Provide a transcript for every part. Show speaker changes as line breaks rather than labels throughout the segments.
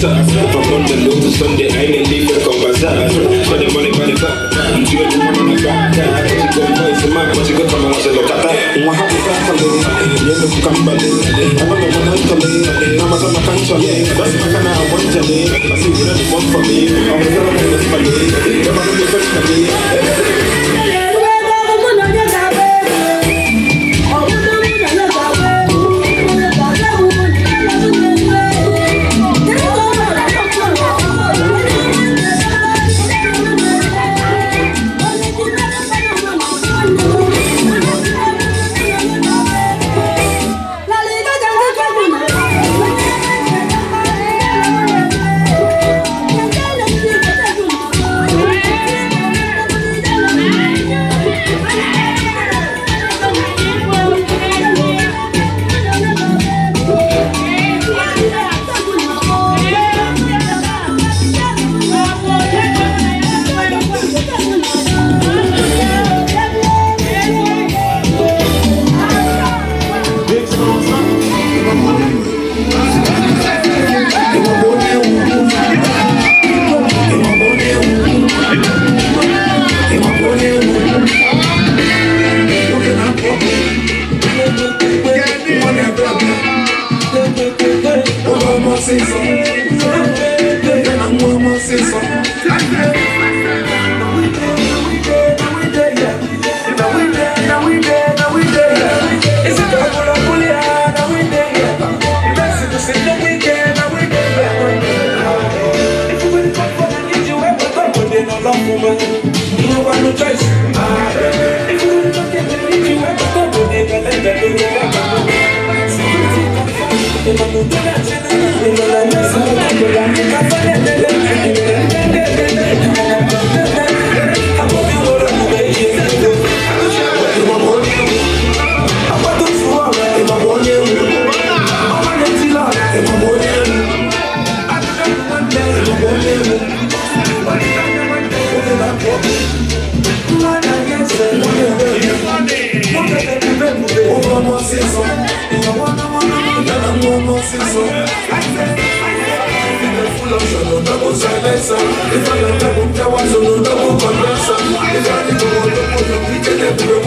ça Par contre, de l'eau, tout sonne des haines et livre comme bazar Pas de money, pas de bac Tu es tout le monde en a pas Tu comme moi, c'est ma Moi, tu veux comme moi, c'est le tata Moi, je peux pas tomber Y'a le fou comme I'm a m'en entendre Amazon m'a quand sonné Dans ma canne à one journey Parce que vous l'avez bon for me On veut faire un peu de spalé J'avais un peu de spalé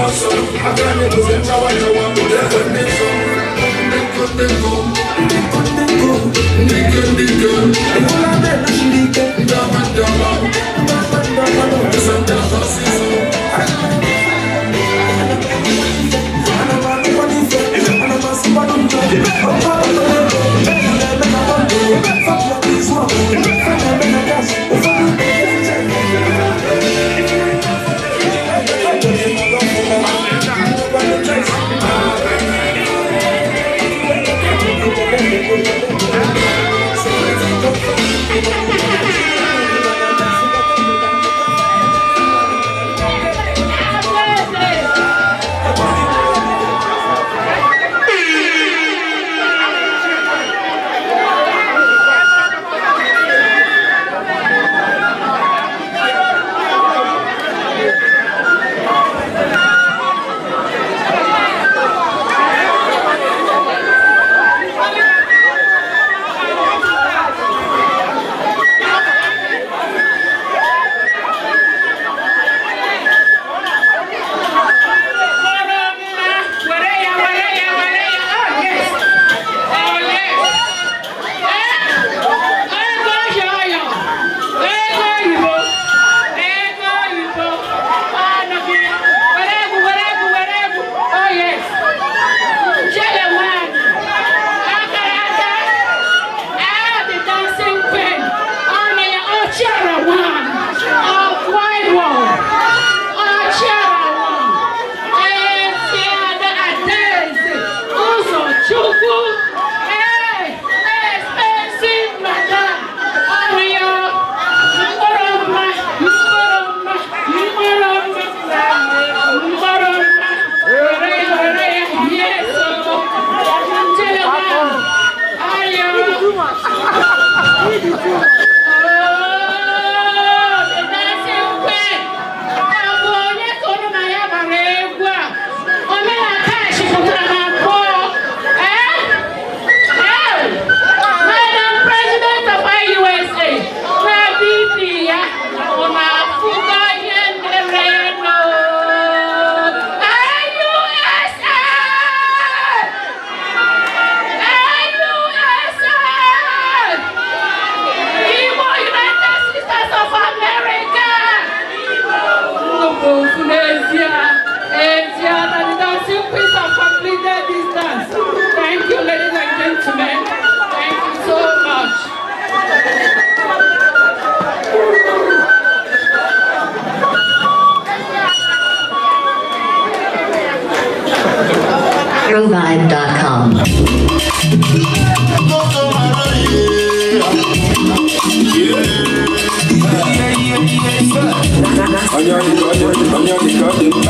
promotion I can't even say chawa chawa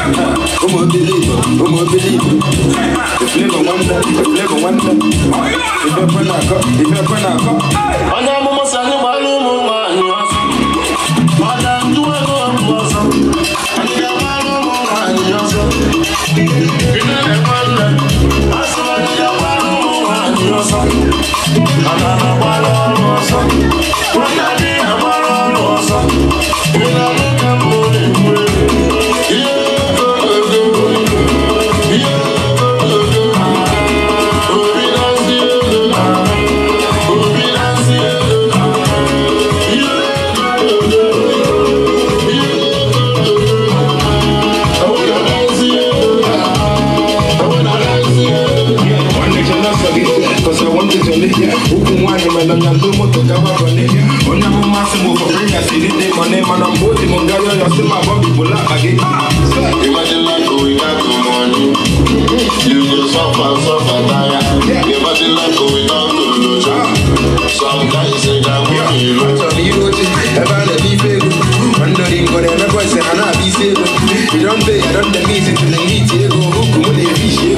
Come on, believe, come on, believe. The flavor wonder, the flavor wonder.
If
you put a cup, if you put
a
silite mane Mana mboti mungayo ya sima bombi bula age
Imagine life going out to money. You go suffer, suffer, tire. Imagine life going out to
lojo.
Some guys say that we need you.
Achọrọ iru oche ebe a na-ebe ife ego Mandori ngore emekwa ese ha na-abịa isi ego Idonde idonde misi tụrụ n'iti ego Huku mụ na-efishi ego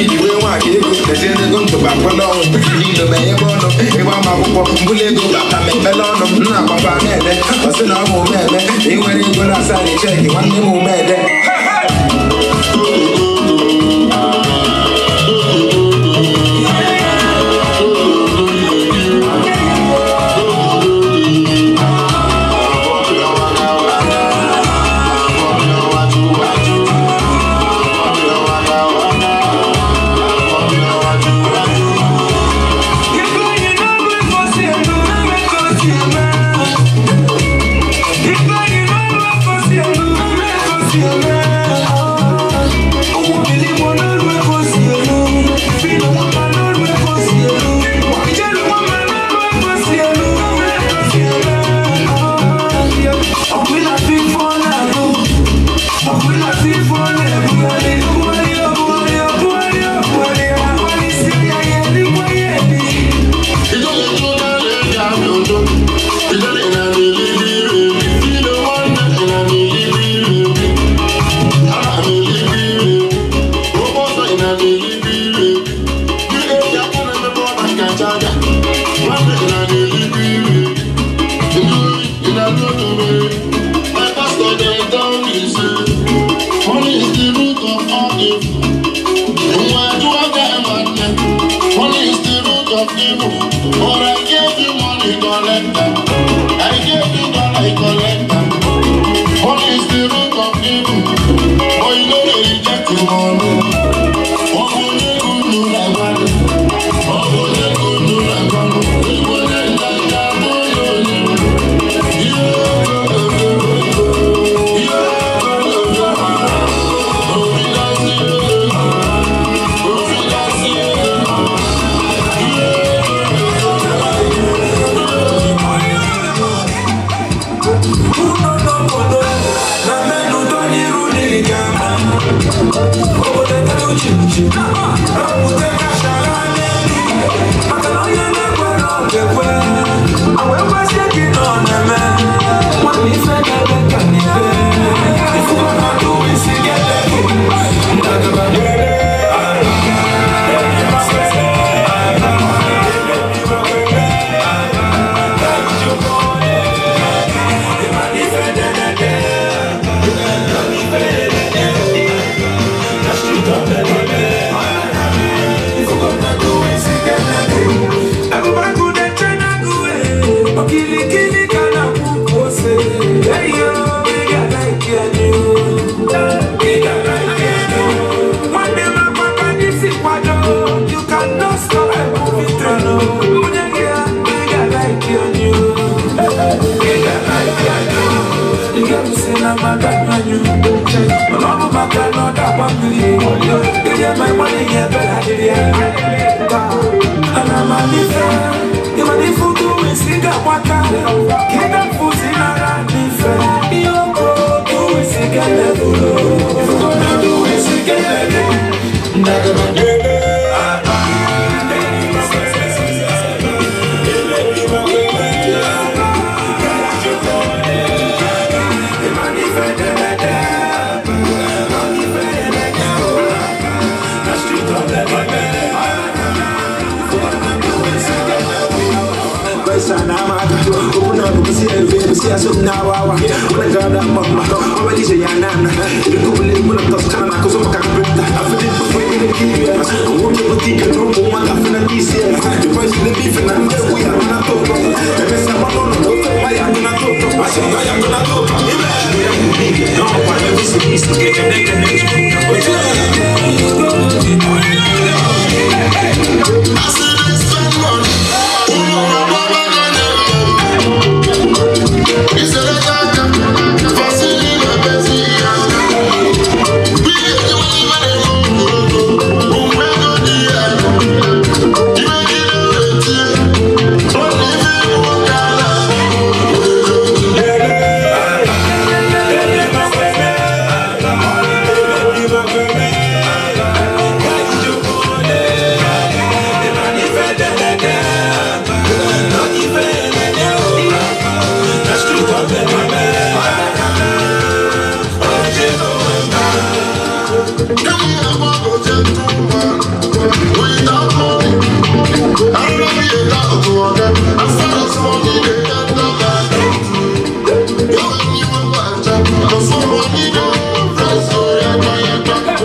Fiji wee nwaka ego Tezie ego ntụba kwado ọnwụ N'ilo ma ebe ọnụ Ịgba m akwụkwọ mbụla ego bata ma ekpele ọnụ m na-agbaba na-ede Ọsị na ọ bụ umeme Ị nwere ego na asa na cheki nwanne m umede
Oh,
Come on, up with na magana nyumbu Mama magana da wamili koyo Deye my money ye bela deye Ana manife Ima ni futu wisiga wata Kida fuzi na ranife Yoko tu wisiga levulo Yoko tu wisiga levulo Ndagana deye
I'm na wawa wani gara da mamma wani ce ya nana irin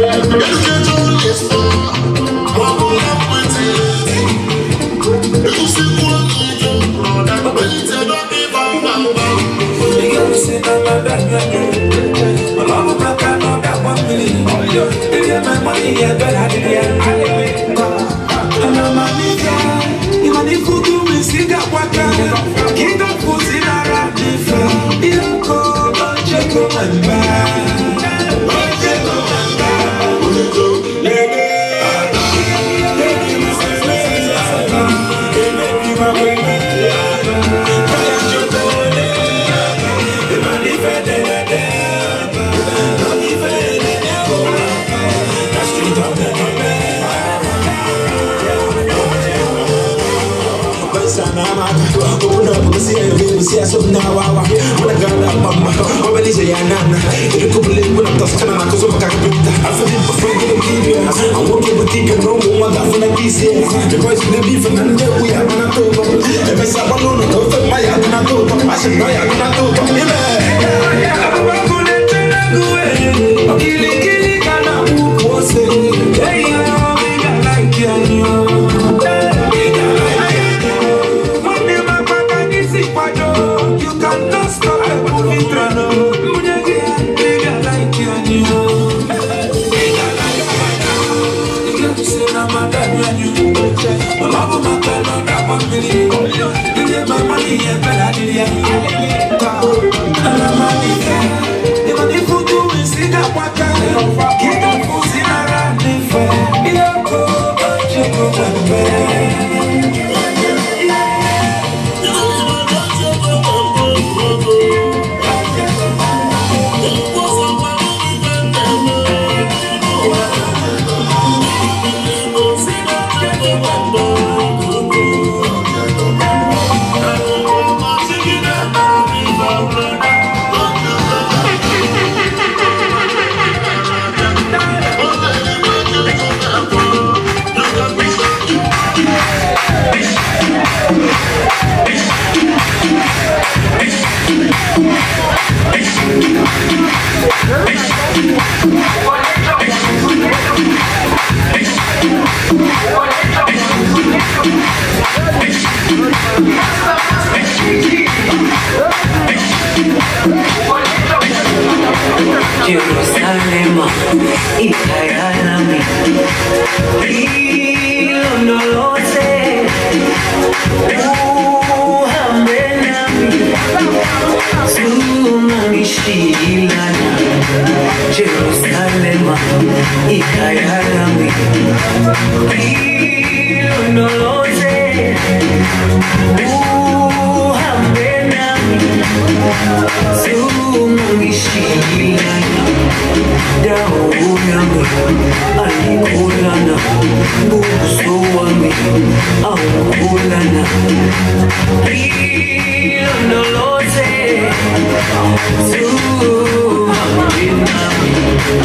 Look at all this
i'ma talk. If I I'm gonna I'm gonna I know, I'm gonna. I'm gonna
yeah.
Ikayalami ilondoloze uhambe nami sungangishilana dawo yami ayikholana buso wami awukholana ilondoloze suhambe nami dawo yami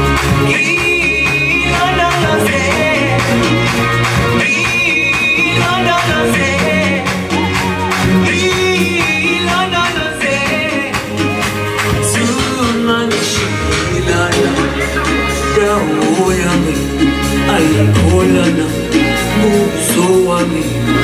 buso wami awukholana